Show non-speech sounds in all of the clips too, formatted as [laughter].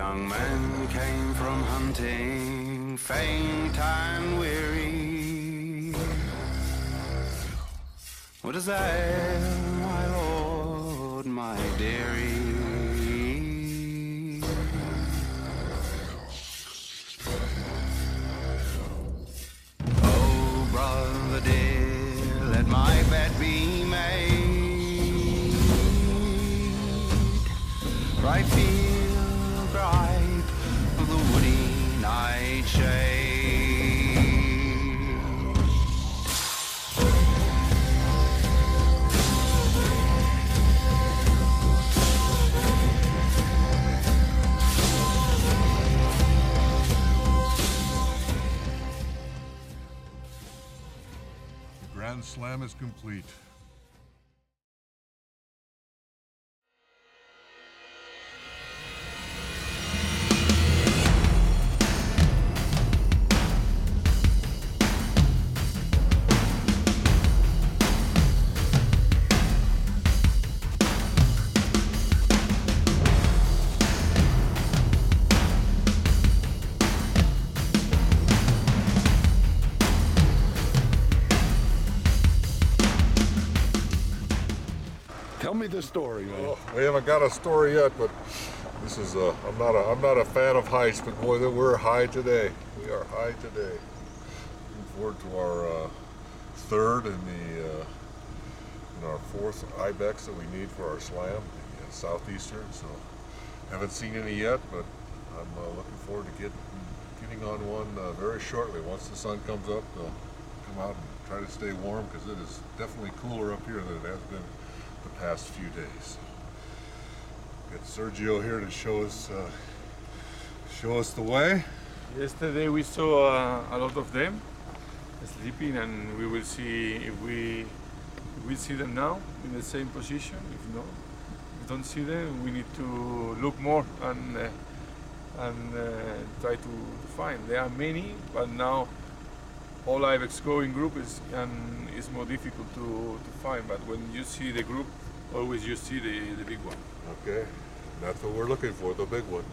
Young men came from hunting, faint and weary. What is that, my lord, my dearie? Oh, brother dear, let my bed be made. Right Slam is complete. Tell me the story, man. Well, we haven't got a story yet, but this is a, I'm not a I'm not a fan of heights, but boy, we're high today. We are high today. Looking forward to our uh, third and the uh, and our fourth ibex that we need for our slam, uh, southeastern. So haven't seen any yet, but I'm uh, looking forward to getting getting on one uh, very shortly. Once the sun comes up, they'll come out and try to stay warm because it is definitely cooler up here than it has been past few days. Got Sergio here to show us uh, show us the way. Yesterday we saw uh, a lot of them sleeping, and we will see if we if we see them now in the same position. If not, we don't see them, we need to look more and uh, and uh, try to, find. There are many, but now all ibex going group is and is more difficult to, to find. But when you see the group, always you see the, the big one. Okay, that's what we're looking for, the big one.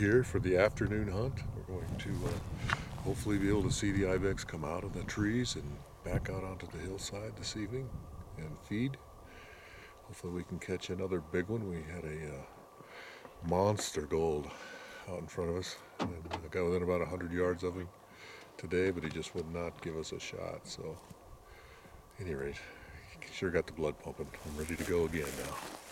Here for the afternoon hunt. We're going to uh, hopefully be able to see the ibex come out of the trees and back out onto the hillside this evening. and feed. Hopefully we can catch another big one. We had a uh, monster gold out in front of us. And I got within about 100 yards of him today, but he just would not give us a shot. So, at any rate, sure got the blood pumping. I'm ready to go again now.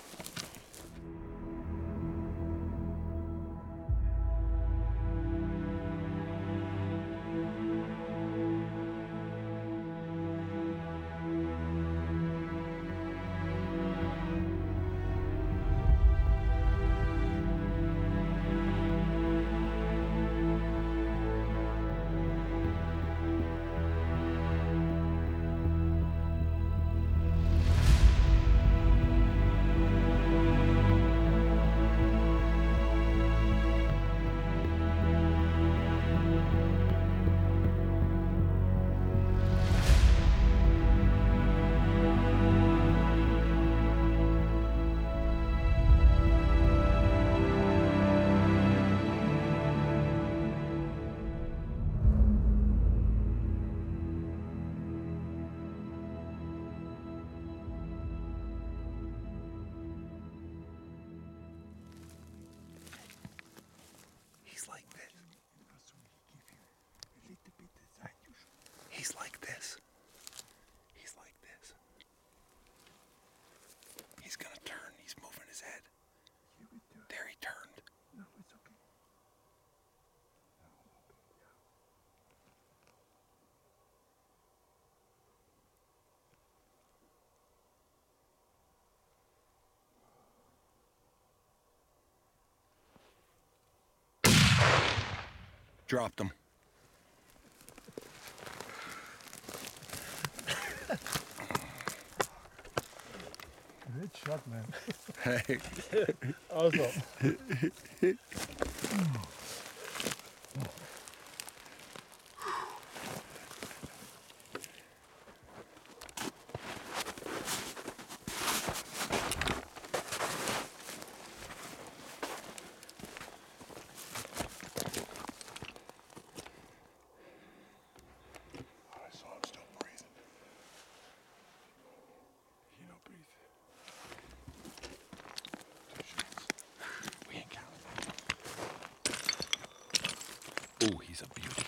Dropped him. Good shot, man. Hey. [laughs] Awesome. [laughs] I saw him still breathing. You don't breathe. We ain't counting. Oh, he's a beauty.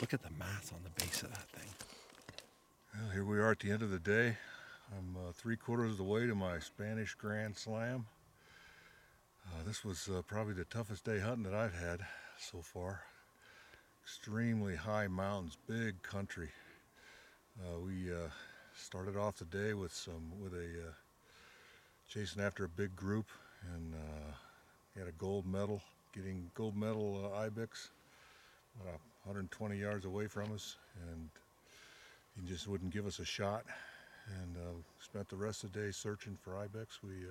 Look at the mass on the base of that thing. Well, here we are at the end of the day. I'm uh, three quarters of the way to my Spanish Grand Slam. Uh, this was uh, probably the toughest day hunting that I've had so far. Extremely high mountains, big country. Uh, we uh, started off the day with some with a uh, chasing after a big group, and uh, had a gold medal, getting gold medal uh, ibex, about 120 yards away from us, and he just wouldn't give us a shot and uh, spent the rest of the day searching for ibex we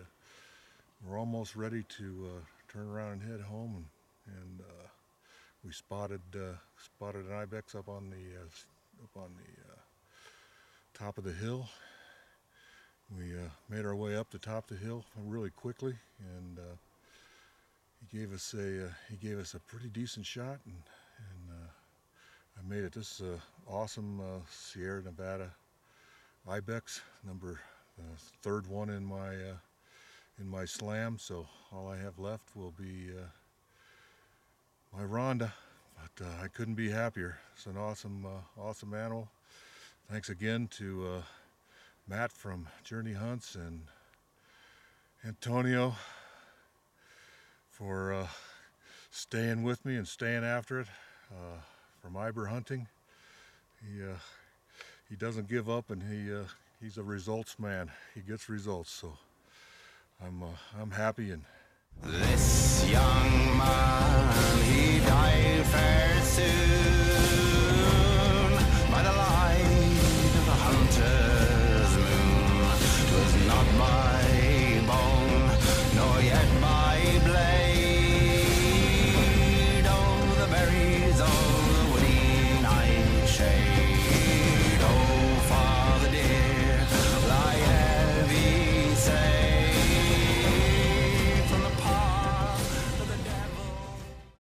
were almost ready to turn around and head home and, and we spotted uh, spotted an ibex up on the uh, up on the uh, top of the hill we uh, made our way up the top of the hill really quickly and uh, he gave us a uh, he gave us a pretty decent shot and and I made it. This is awesome Sierra Nevada ibex, number third one in my in my slam. So all I have left will be my Ronda. But uh, I couldn't be happier. It's an awesome uh, awesome animal. Thanks again to uh, Matt from Journey Hunts and Antonio for uh, staying with me and staying after it uh, from Iber hunting. He uh, he doesn't give up, and he he's a results man. He gets results, so I'm I'm happy and This young man, he died fair soon.